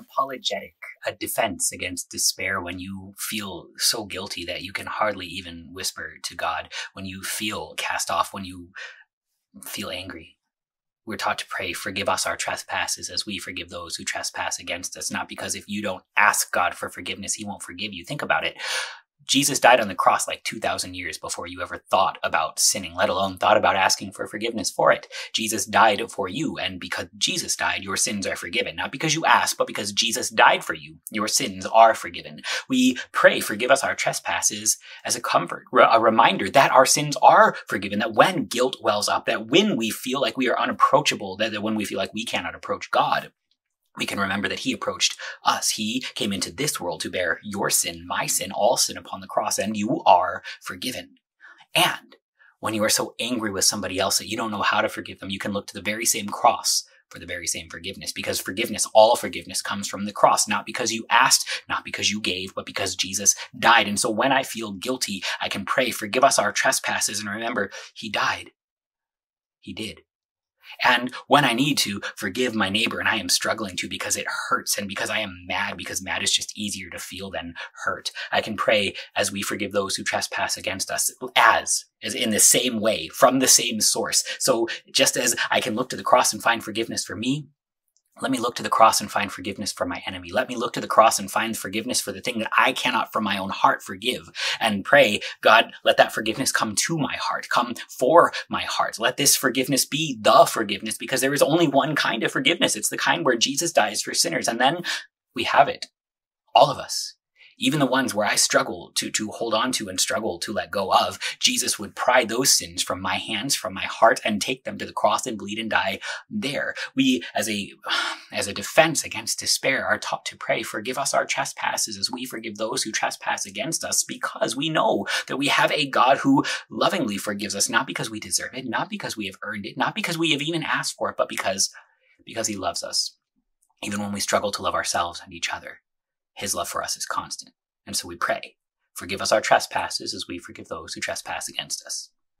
apologetic, a defense against despair when you feel so guilty that you can hardly even whisper to God, when you feel cast off, when you feel angry. We're taught to pray, forgive us our trespasses as we forgive those who trespass against us. Not because if you don't ask God for forgiveness, he won't forgive you. Think about it. Jesus died on the cross like 2,000 years before you ever thought about sinning, let alone thought about asking for forgiveness for it. Jesus died for you, and because Jesus died, your sins are forgiven. Not because you asked, but because Jesus died for you, your sins are forgiven. We pray, forgive us our trespasses as a comfort, a reminder that our sins are forgiven, that when guilt wells up, that when we feel like we are unapproachable, that when we feel like we cannot approach God, we can remember that he approached us. He came into this world to bear your sin, my sin, all sin upon the cross, and you are forgiven. And when you are so angry with somebody else that you don't know how to forgive them, you can look to the very same cross for the very same forgiveness. Because forgiveness, all forgiveness comes from the cross, not because you asked, not because you gave, but because Jesus died. And so when I feel guilty, I can pray, forgive us our trespasses, and remember, he died. He did. And when I need to forgive my neighbor and I am struggling to because it hurts and because I am mad, because mad is just easier to feel than hurt, I can pray as we forgive those who trespass against us as, as in the same way, from the same source. So just as I can look to the cross and find forgiveness for me, let me look to the cross and find forgiveness for my enemy. Let me look to the cross and find forgiveness for the thing that I cannot from my own heart forgive and pray, God, let that forgiveness come to my heart, come for my heart. Let this forgiveness be the forgiveness because there is only one kind of forgiveness. It's the kind where Jesus dies for sinners. And then we have it. All of us even the ones where I struggle to, to hold on to and struggle to let go of, Jesus would pry those sins from my hands, from my heart, and take them to the cross and bleed and die there. We, as a, as a defense against despair, are taught to pray, forgive us our trespasses as we forgive those who trespass against us, because we know that we have a God who lovingly forgives us, not because we deserve it, not because we have earned it, not because we have even asked for it, but because, because he loves us, even when we struggle to love ourselves and each other. His love for us is constant. And so we pray, forgive us our trespasses as we forgive those who trespass against us.